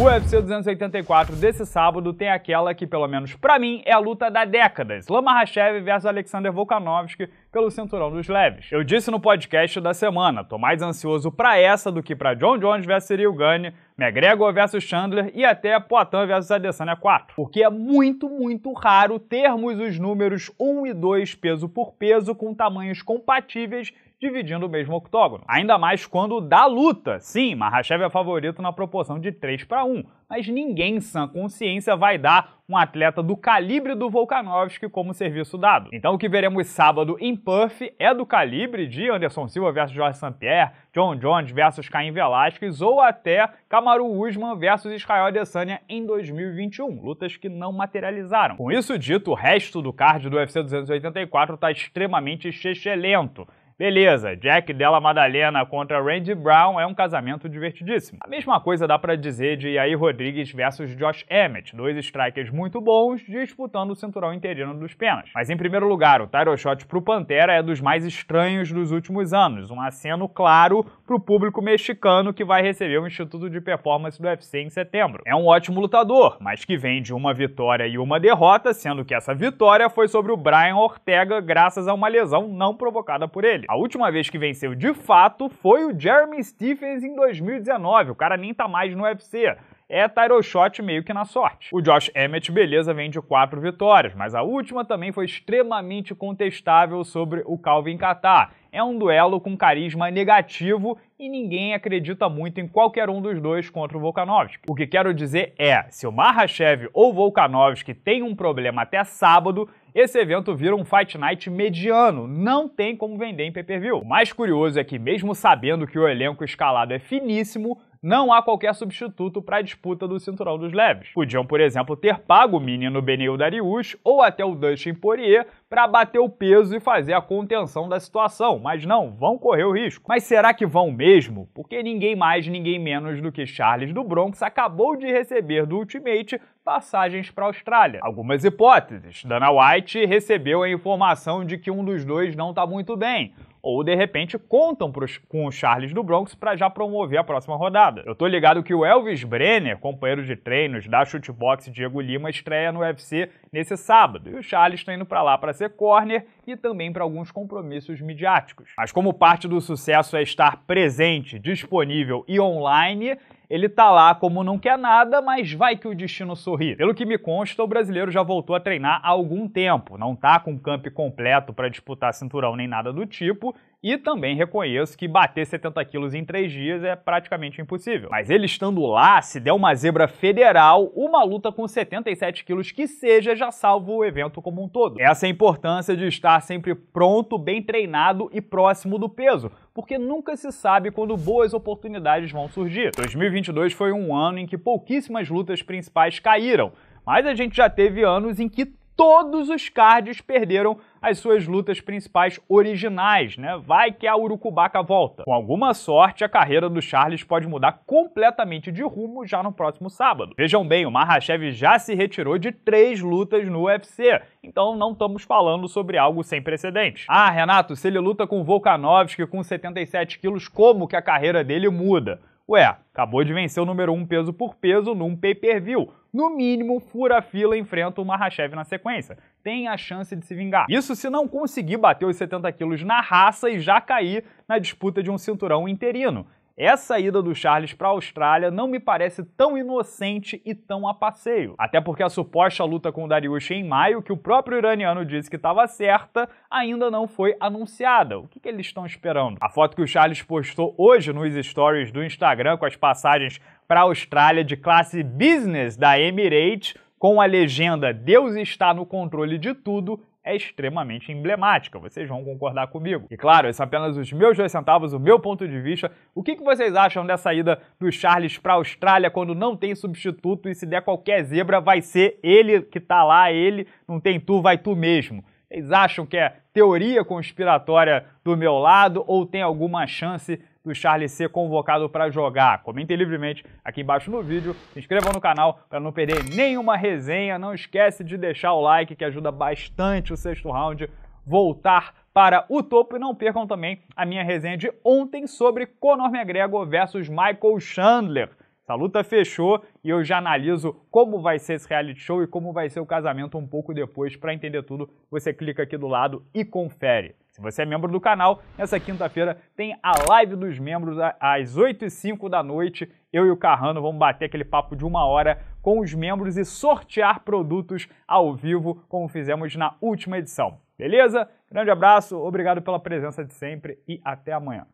O UFC 284 desse sábado tem aquela que, pelo menos pra mim, é a luta da década: Makhachev versus Alexander Volkanovski pelo cinturão dos leves. Eu disse no podcast da semana, tô mais ansioso pra essa do que pra John Jones versus Cyril Gane, McGregor versus Chandler e até Poitin versus Adesanya 4. Porque é muito, muito raro termos os números 1 e 2 peso por peso com tamanhos compatíveis dividindo o mesmo octógono. Ainda mais quando dá luta. Sim, Mahashev é favorito na proporção de 3 para 1, mas ninguém em sã consciência vai dar um atleta do calibre do Volkanovski como serviço dado. Então o que veremos sábado em Perth é do calibre de Anderson Silva versus Jorge St-Pierre, John Jones versus Caim Velasquez ou até Kamaru Usman versus Israel Adesanya em 2021, lutas que não materializaram. Com isso dito, o resto do card do UFC 284 está extremamente chechelento. Beleza, Jack Della Madalena contra Randy Brown é um casamento divertidíssimo. A mesma coisa dá para dizer de Yair Rodrigues versus Josh Emmett, dois strikers muito bons disputando o cinturão interino dos penas. Mas em primeiro lugar, o title shot pro Pantera é dos mais estranhos dos últimos anos, um aceno claro pro público mexicano que vai receber o Instituto de Performance do UFC em setembro. É um ótimo lutador, mas que vem de uma vitória e uma derrota, sendo que essa vitória foi sobre o Brian Ortega graças a uma lesão não provocada por ele. A última vez que venceu de fato foi o Jeremy Stephens em 2019. O cara nem tá mais no UFC é title shot meio que na sorte. O Josh Emmett, beleza, vem de quatro vitórias, mas a última também foi extremamente contestável sobre o Calvin Qatar. É um duelo com carisma negativo e ninguém acredita muito em qualquer um dos dois contra o Volkanovski. O que quero dizer é, se o Mahashev ou Volkanovski tem um problema até sábado, esse evento vira um Fight Night mediano, não tem como vender em pay-per-view. O mais curioso é que, mesmo sabendo que o elenco escalado é finíssimo, não há qualquer substituto para a disputa do cinturão dos leves. Podiam, por exemplo, ter pago o menino Benil Darius ou até o Dustin Poirier para bater o peso e fazer a contenção da situação, mas não, vão correr o risco. Mas será que vão mesmo? Porque ninguém mais, ninguém menos do que Charles do Bronx acabou de receber do Ultimate passagens para a Austrália. Algumas hipóteses. Dana White recebeu a informação de que um dos dois não está muito bem ou de repente contam pros, com o Charles do Bronx para já promover a próxima rodada. Eu tô ligado que o Elvis Brenner, companheiro de treinos da Shootbox Diego Lima, estreia no UFC nesse sábado, e o Charles está indo para lá para ser corner e também para alguns compromissos midiáticos. Mas como parte do sucesso é estar presente, disponível e online, ele tá lá como não quer nada, mas vai que o destino sorri. Pelo que me consta, o brasileiro já voltou a treinar há algum tempo, não tá com camp completo para disputar cinturão nem nada do tipo, e também reconheço que bater 70 quilos em 3 dias é praticamente impossível. Mas ele estando lá, se der uma zebra federal, uma luta com 77 quilos que seja já salva o evento como um todo. Essa é a importância de estar sempre pronto, bem treinado e próximo do peso, porque nunca se sabe quando boas oportunidades vão surgir. 2022 foi um ano em que pouquíssimas lutas principais caíram, mas a gente já teve anos em que todos os cards perderam as suas lutas principais originais, né? Vai que a Urucubaca volta. Com alguma sorte, a carreira do Charles pode mudar completamente de rumo já no próximo sábado. Vejam bem, o Mahashev já se retirou de três lutas no UFC, então não estamos falando sobre algo sem precedentes. Ah, Renato, se ele luta com Volkanovski com 77 quilos, como que a carreira dele muda? Ué, acabou de vencer o número 1 um peso por peso num pay-per-view. No mínimo, fura a fila e enfrenta o Mahashev na sequência. Tem a chance de se vingar. Isso se não conseguir bater os 70 quilos na raça e já cair na disputa de um cinturão interino. Essa ida do Charles para a Austrália não me parece tão inocente e tão a passeio. Até porque a suposta luta com o Dariush em maio, que o próprio iraniano disse que estava certa, ainda não foi anunciada. O que, que eles estão esperando? A foto que o Charles postou hoje nos stories do Instagram com as passagens para a Austrália de classe business da Emirates com a legenda Deus está no controle de tudo é extremamente emblemática, vocês vão concordar comigo. E claro, esses são apenas os meus dois centavos, o meu ponto de vista. O que, que vocês acham dessa ida do Charles para a Austrália quando não tem substituto e se der qualquer zebra vai ser ele que tá lá, ele, não tem tu, vai tu mesmo. Vocês acham que é teoria conspiratória do meu lado ou tem alguma chance do Charles ser convocado para jogar? Comentem livremente aqui embaixo no vídeo, se inscrevam no canal para não perder nenhuma resenha, não esquece de deixar o like que ajuda bastante o sexto round voltar para o topo e não percam também a minha resenha de ontem sobre Conor McGregor versus Michael Chandler. Essa luta fechou e eu já analiso como vai ser esse reality show e como vai ser o casamento um pouco depois. Para entender tudo, você clica aqui do lado e confere. Se você é membro do canal, nessa quinta-feira tem a live dos membros às 8 e 05 da noite. Eu e o Carrano vamos bater aquele papo de uma hora com os membros e sortear produtos ao vivo, como fizemos na última edição. Beleza? Grande abraço, obrigado pela presença de sempre e até amanhã.